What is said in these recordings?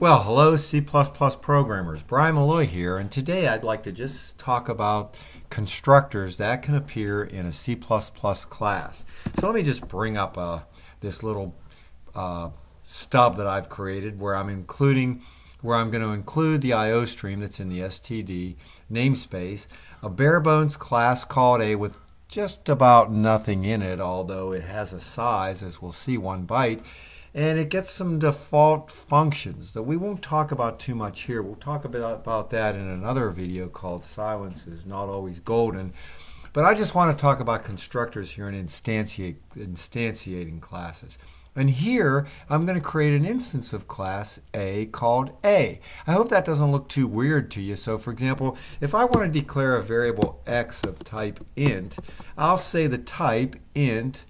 Well, hello C++ programmers. Brian Malloy here, and today I'd like to just talk about constructors that can appear in a C++ class. So let me just bring up uh, this little uh, stub that I've created where I'm including where I'm going to include the IO stream that's in the std namespace, a bare bones class called A with just about nothing in it, although it has a size, as we'll see, one byte and it gets some default functions that we won't talk about too much here. We'll talk about, about that in another video called Silence is Not Always Golden. But I just want to talk about constructors here and instantiate, instantiating classes. And here, I'm going to create an instance of class A called A. I hope that doesn't look too weird to you. So for example, if I want to declare a variable x of type int, I'll say the type int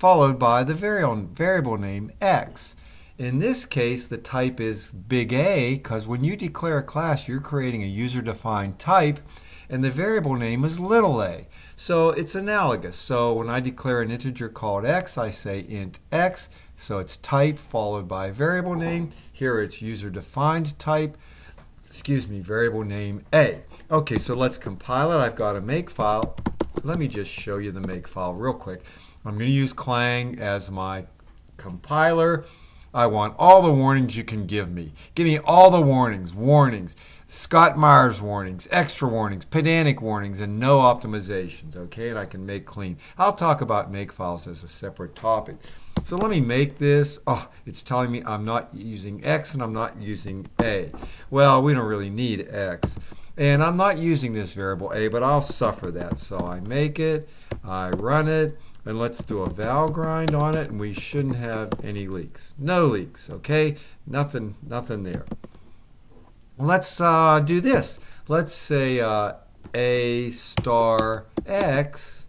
followed by the variable name x. In this case, the type is big A because when you declare a class, you're creating a user-defined type, and the variable name is little a. So it's analogous. So when I declare an integer called x, I say int x, so it's type followed by variable name. Here it's user-defined type, excuse me, variable name a. Okay, so let's compile it. I've got a make file. Let me just show you the make file real quick. I'm going to use Clang as my compiler. I want all the warnings you can give me. Give me all the warnings, warnings, Scott Meyers warnings, extra warnings, pedantic warnings, and no optimizations, okay? And I can make clean. I'll talk about make files as a separate topic. So let me make this. Oh, it's telling me I'm not using X and I'm not using A. Well, we don't really need X. And I'm not using this variable A, but I'll suffer that. So I make it, I run it, and let's do a Valgrind on it, and we shouldn't have any leaks. No leaks, okay? Nothing, nothing there. Let's uh, do this. Let's say uh, A star X.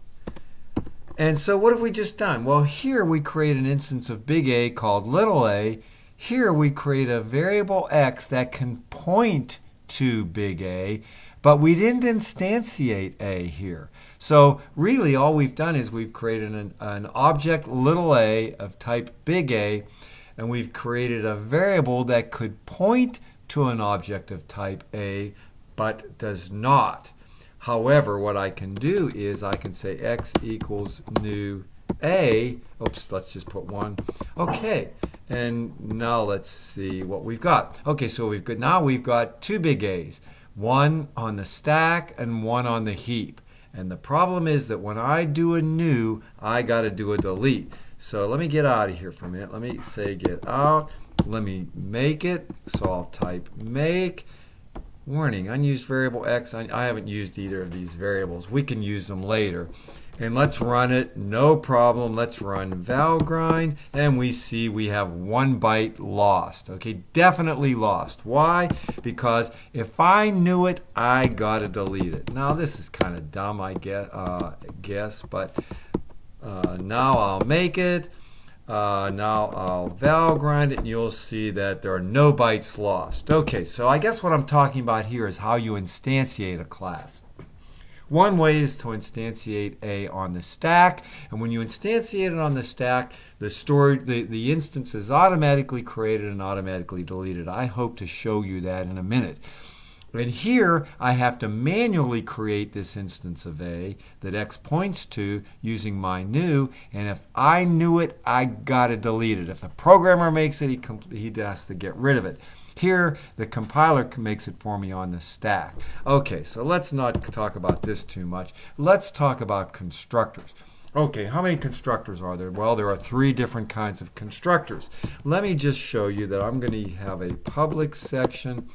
And so what have we just done? Well, here we create an instance of big A called little a. Here we create a variable x that can point to big A, but we didn't instantiate A here. So really all we've done is we've created an, an object little a of type big A, and we've created a variable that could point to an object of type A, but does not. However, what I can do is I can say x equals new a. Oops, let's just put one. Okay, and now let's see what we've got. Okay, so we've got now we've got two big A's, one on the stack and one on the heap. And the problem is that when I do a new, I got to do a delete. So let me get out of here for a minute. Let me say get out. Let me make it. So I'll type make. Warning, unused variable x. I, haven't used either of these variables. We can use them later. And let's run it, no problem. Let's run Valgrind, and we see we have one byte lost. Okay, definitely lost. Why? Because if I knew it, I gotta delete it. Now this is kind of dumb, I guess, uh, guess but uh, now I'll make it. Uh, now I'll Valgrind it and you'll see that there are no bytes lost. Okay, so I guess what I'm talking about here is how you instantiate a class. One way is to instantiate A on the stack, and when you instantiate it on the stack, the storage, the, the instance is automatically created and automatically deleted. I hope to show you that in a minute. And here I have to manually create this instance of A that X points to using my new. And if I knew it, I got to delete it. If the programmer makes it, he, he has to get rid of it. Here, the compiler makes it for me on the stack. Okay, so let's not talk about this too much. Let's talk about constructors. Okay, how many constructors are there? Well, there are three different kinds of constructors. Let me just show you that I'm going to have a public section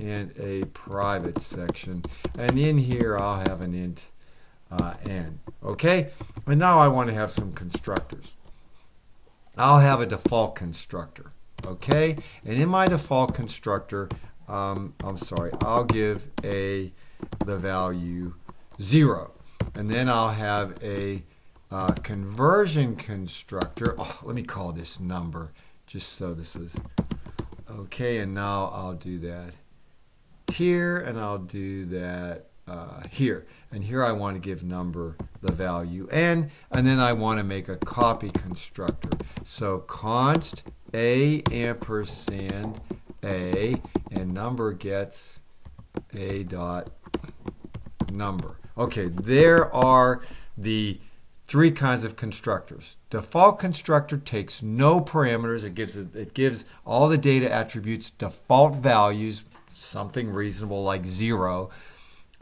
and a private section. And in here, I'll have an int uh, n. Okay? And now I want to have some constructors. I'll have a default constructor. Okay? And in my default constructor, um, I'm sorry, I'll give a the value 0. And then I'll have a uh, conversion constructor. Oh, let me call this number just so this is okay. And now I'll do that here and I'll do that uh, here. And here I want to give number the value n. And then I want to make a copy constructor. So const a ampersand A, and number gets A dot number. Okay, there are the three kinds of constructors. Default constructor takes no parameters. It gives it gives all the data attributes default values, something reasonable like zero.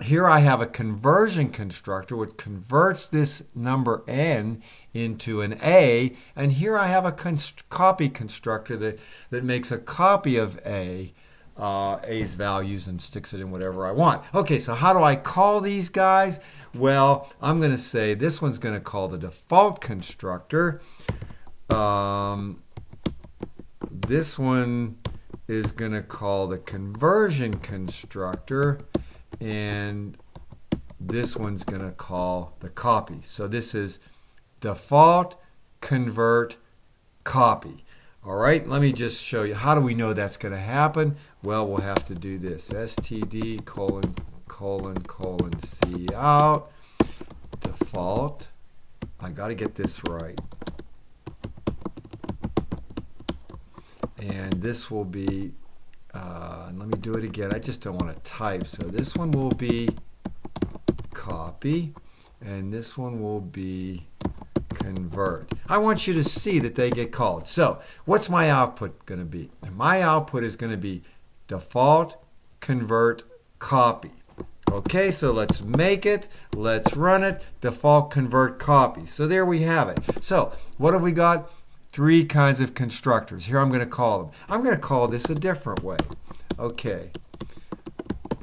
Here I have a conversion constructor which converts this number n into an a, and here I have a const copy constructor that, that makes a copy of a uh, A's values and sticks it in whatever I want. Okay, so how do I call these guys? Well, I'm going to say this one's going to call the default constructor. Um, this one is going to call the conversion constructor. And this one's going to call the copy. So this is default, convert, copy. All right, let me just show you. How do we know that's going to happen? Well, we'll have to do this. std colon colon colon c out default. I got to get this right. And this will be, uh, let me do it again. I just don't want to type. So this one will be copy, and this one will be convert. I want you to see that they get called. So what's my output going to be? My output is going to be default, convert, copy. Okay, so let's make it, let's run it, default convert copy. So there we have it. So what have we got? Three kinds of constructors. Here I'm going to call them. I'm going to call this a different way. Okay.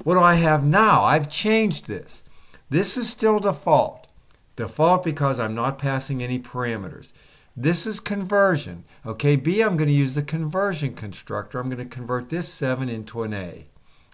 What do I have now? I've changed this. This is still default. Default because I'm not passing any parameters. This is conversion. Okay, B, I'm going to use the conversion constructor. I'm going to convert this 7 into an A.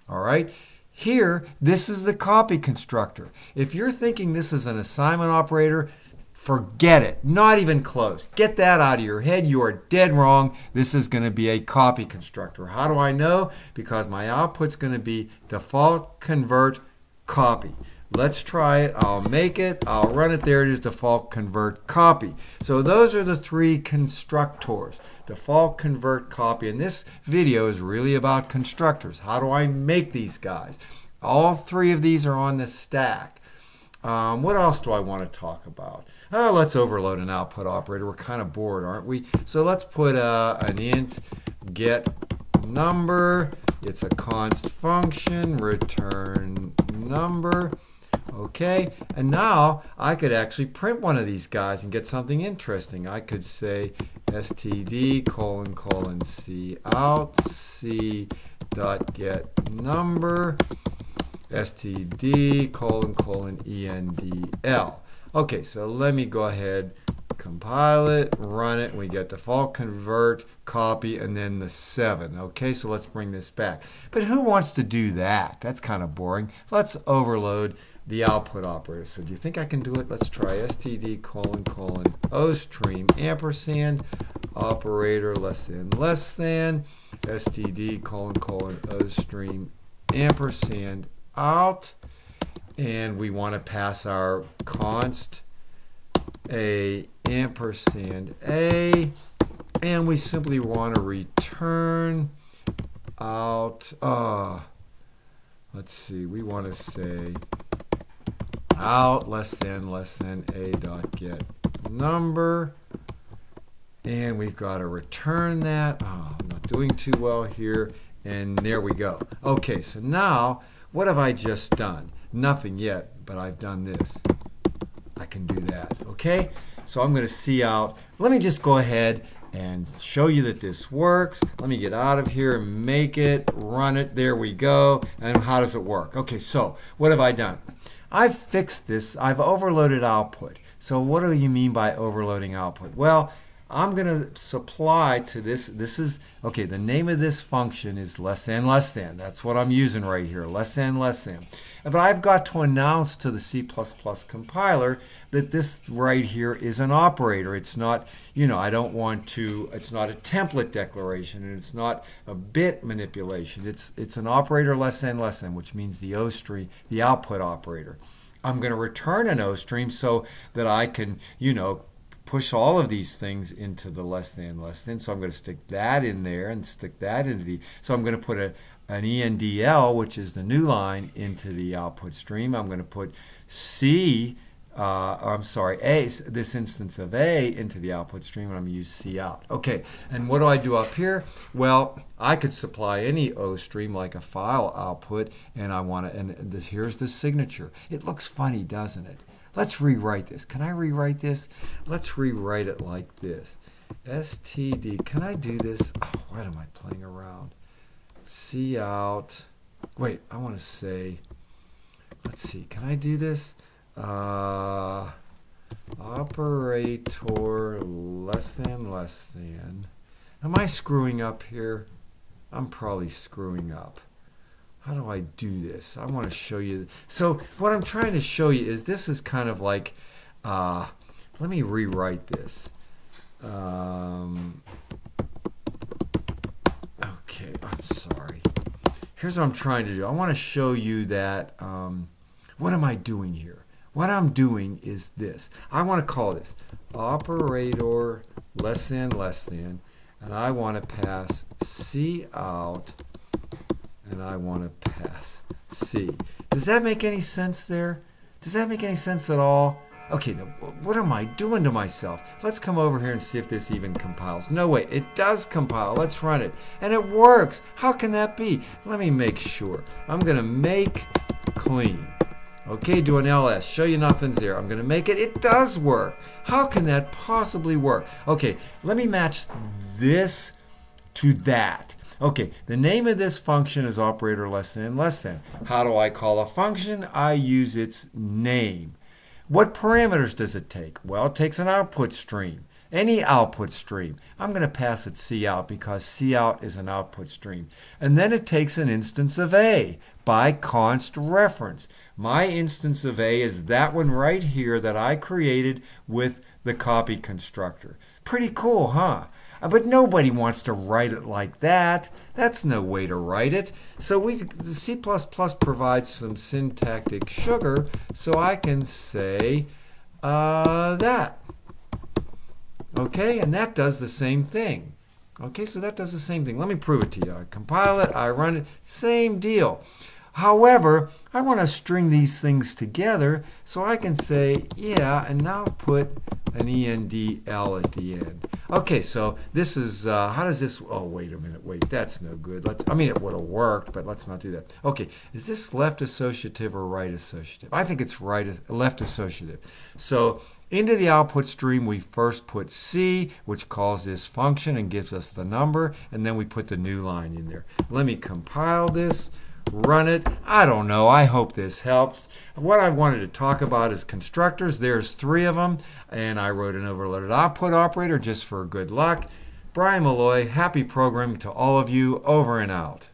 All right, here, this is the copy constructor. If you're thinking this is an assignment operator, forget it. Not even close. Get that out of your head. You are dead wrong. This is going to be a copy constructor. How do I know? Because my output's going to be default convert copy. Let's try it. I'll make it. I'll run it. There it is, default convert copy. So those are the three constructors. Default convert copy. And this video is really about constructors. How do I make these guys? All three of these are on the stack. Um, what else do I want to talk about? Oh, let's overload an output operator. We're kind of bored, aren't we? So let's put uh, an int get number. It's a const function, return number. Okay, and now I could actually print one of these guys and get something interesting. I could say std colon colon c out c dot get number std colon colon endl. Okay, so let me go ahead, compile it, run it, we get default convert, copy, and then the 7. Okay, so let's bring this back. But who wants to do that? That's kind of boring. Let's overload the output operator. So do you think I can do it? Let's try std colon colon o stream ampersand operator less than less than std colon colon o stream ampersand out and we want to pass our const a ampersand a and we simply want to return out uh let's see we want to say out less than less than a dot get number and we've got to return that. Oh, I'm not doing too well here and there we go. Okay so now what have I just done nothing yet but I've done this I can do that okay so I'm going to see out let me just go ahead and show you that this works. Let me get out of here and make it, run it. There we go. And how does it work? Okay, so what have I done? I've fixed this. I've overloaded output. So what do you mean by overloading output? Well, I'm going to supply to this. This is, okay, the name of this function is less than less than. That's what I'm using right here, less than less than. But I've got to announce to the C++ compiler that this right here is an operator. It's not, you know, I don't want to, it's not a template declaration and it's not a bit manipulation. It's, it's an operator less than less than, which means the O stream, the output operator. I'm going to return an O stream so that I can, you know, push all of these things into the less than less than. So I'm going to stick that in there and stick that into the. So I'm going to put a, an ENDL, which is the new line, into the output stream. I'm going to put C, uh, I'm sorry, A, this instance of A into the output stream, and I'm going to use C out. Okay, and what do I do up here? Well, I could supply any O stream like a file output, and I want to, and this here's the signature. It looks funny, doesn't it? Let's rewrite this. Can I rewrite this? Let's rewrite it like this. STD, can I do this? Oh, why am I playing around? C out. Wait, I want to say, let's see, can I do this? Uh, operator less than less than. Am I screwing up here? I'm probably screwing up. How do I do this? I want to show you. So what I'm trying to show you is this is kind of like, uh, let me rewrite this. Um, okay, I'm sorry. Here's what I'm trying to do. I want to show you that, um, what am I doing here? What I'm doing is this. I want to call this operator less than less than, and I want to pass C out, and I want to pass C. Does that make any sense there? Does that make any sense at all? Okay, now what am I doing to myself? Let's come over here and see if this even compiles. No way, it does compile. Let's run it. And it works. How can that be? Let me make sure. I'm going to make clean. Okay, do an ls. Show you nothing's there. I'm going to make it. It does work. How can that possibly work? Okay, let me match this to that. Okay, the name of this function is operator less than less than. How do I call a function? I use its name. What parameters does it take? Well, it takes an output stream, any output stream. I'm going to pass it C out because C out is an output stream. And then it takes an instance of A by const reference. My instance of A is that one right here that I created with the copy constructor. Pretty cool, huh? Uh, but nobody wants to write it like that. That's no way to write it. So we, C++ provides some syntactic sugar, so I can say uh, that. Okay, and that does the same thing. Okay, so that does the same thing. Let me prove it to you. I compile it, I run it, same deal. However, I want to string these things together so I can say, yeah, and now put an ENDL at the end. Okay, so this is, uh, how does this, oh, wait a minute, wait, that's no good. Let's, I mean, it would have worked, but let's not do that. Okay, is this left associative or right associative? I think it's right, left associative. So into the output stream, we first put C, which calls this function and gives us the number, and then we put the new line in there. Let me compile this run it. I don't know. I hope this helps. What I wanted to talk about is constructors. There's three of them, and I wrote an overloaded output operator just for good luck. Brian Malloy, happy programming to all of you. Over and out.